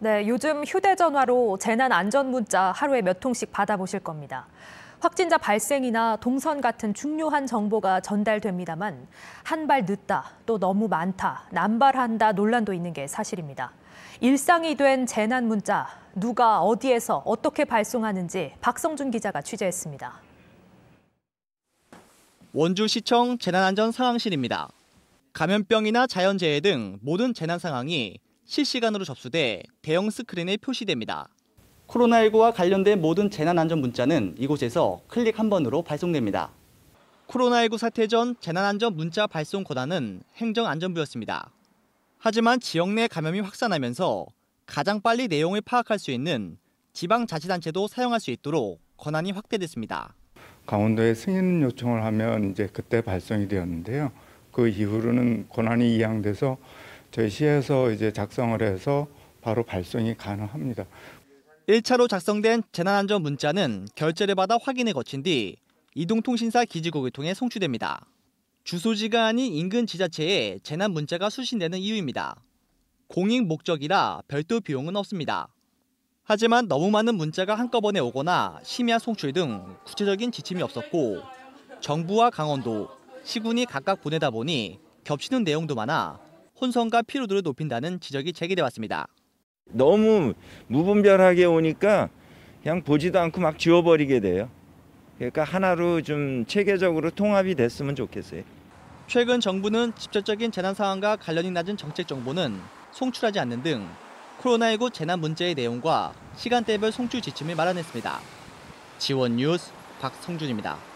네, 요즘 휴대전화로 재난 안전 문자 하루에 몇 통씩 받아보실 겁니다. 확진자 발생이나 동선 같은 중요한 정보가 전달됩니다만 한 발 늦다, 또 너무 많다, 남발한다 논란도 있는 게 사실입니다. 일상이 된 재난 문자, 누가 어디에서 어떻게 발송하는지 박성준 기자가 취재했습니다. 원주시청 재난안전 상황실입니다. 감염병이나 자연재해 등 모든 재난 상황이 실시간으로 접수돼 대형 스크린에 표시됩니다. 코로나19와 관련된 모든 재난안전 문자는 이곳에서 클릭 한 번으로 발송됩니다. 코로나19 사태 전 재난안전 문자 발송 권한은 행정안전부였습니다. 하지만 지역 내 감염이 확산하면서 가장 빨리 내용을 파악할 수 있는 지방자치단체도 사용할 수 있도록 권한이 확대됐습니다. 강원도에 승인 요청을 하면 이제 그때 발송이 되었는데요. 그 이후로는 권한이 이양돼서 저희 시에서 이제 작성을 해서 바로 발송이 가능합니다. 1차로 작성된 재난안전 문자는 결제를 받아 확인을 거친 뒤 이동통신사 기지국을 통해 송출됩니다. 주소지가 아닌 인근 지자체에 재난 문자가 수신되는 이유입니다. 공익 목적이라 별도 비용은 없습니다. 하지만 너무 많은 문자가 한꺼번에 오거나 심야 송출 등 구체적인 지침이 없었고 정부와 강원도, 시군이 각각 보내다 보니 겹치는 내용도 많아 혼선과 피로도를 높인다는 지적이 제기돼 왔습니다. 너무 무분별하게 오니까 그냥 보지도 않고 막 지워버리게 돼요. 그러니까 하나로 좀 체계적으로 통합이 됐으면 좋겠어요. 최근 정부는 직접적인 재난 상황과 관련이 낮은 정책 정보는 송출하지 않는 등 코로나19 재난 문제의 내용과 시간대별 송출 지침을 마련했습니다. 지원 뉴스 박성준입니다.